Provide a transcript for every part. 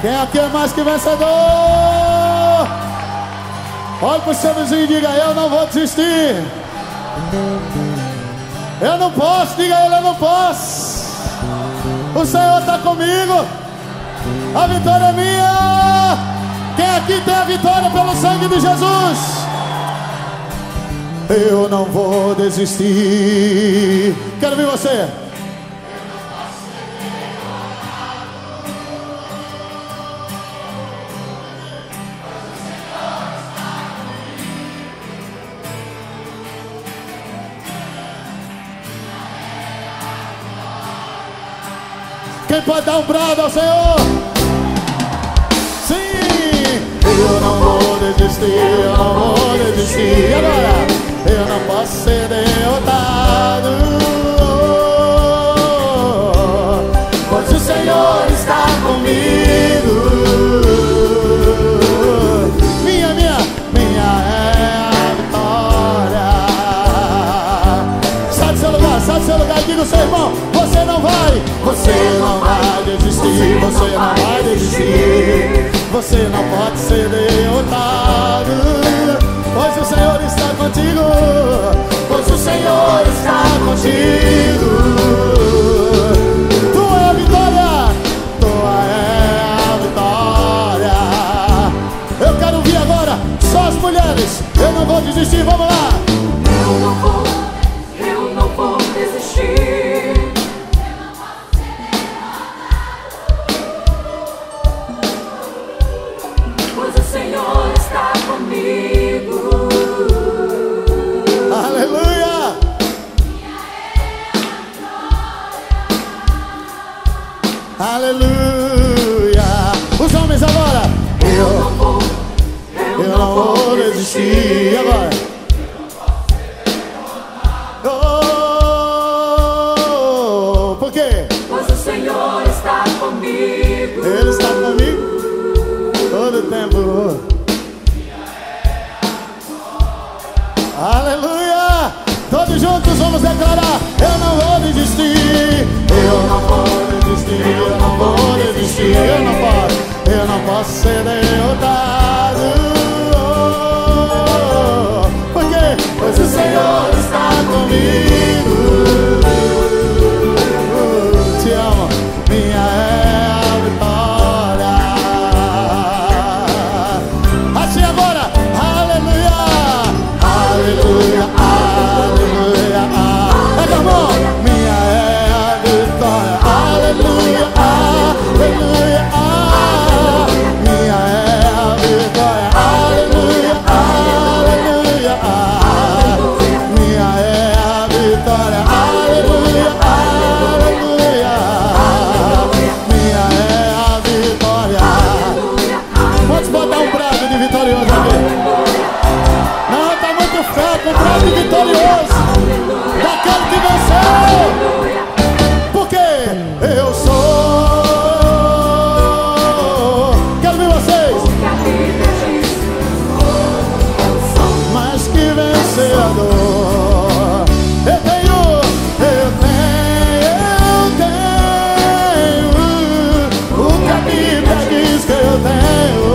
Quem aqui é mais que vencedor? Olha pro seu vizinho e diga, eu não vou desistir. Eu não posso, diga ele, eu não posso. O Senhor está comigo. A vitória é minha. Quem aqui tem a vitória pelo sangue de Jesus? Eu não vou desistir. Quero ver você. Quem pode dar um brado ao Senhor? Sim, eu não vou desistir, eu não vou desistir. Agora? Eu não posso ser derrotado. Pois o Senhor está comigo. Minha, minha, minha é a vitória. Sai do seu lugar, sai do seu lugar, diga o seu irmão. Você não vai, você não vai desistir, você não vai desistir. Você não pode ser derrotado, pois o Senhor está contigo, pois o Senhor está contigo. Tu é a vitória, tu é a vitória. Eu quero ouvir agora só as mulheres. Eu não vou desistir, vamos lá. Aleluia! Os homens agora! Eu não vou, eu, Eu não vou desistir. Agora? Oh, por quê? Pois o Senhor está comigo. Ele está comigo todo tempo. Aleluia! Todos juntos vamos declarar: Eu não vou Eu vencedor. Eu tenho, eu tenho, eu tenho o que a Bíblia diz que eu tenho.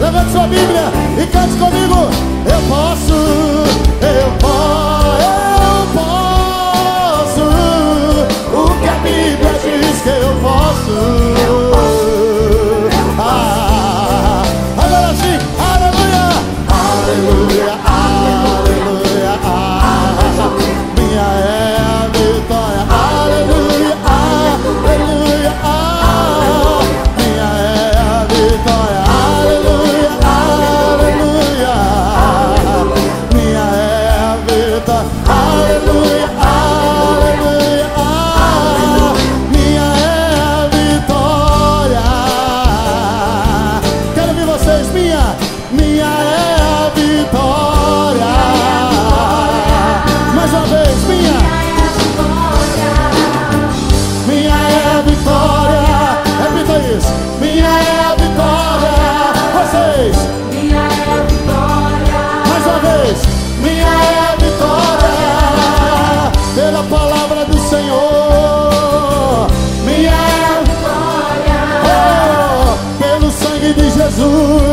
Levante sua Bíblia e cante comigo. Eu posso, eu posso, eu posso. O que a Bíblia diz que eu posso. Jesus.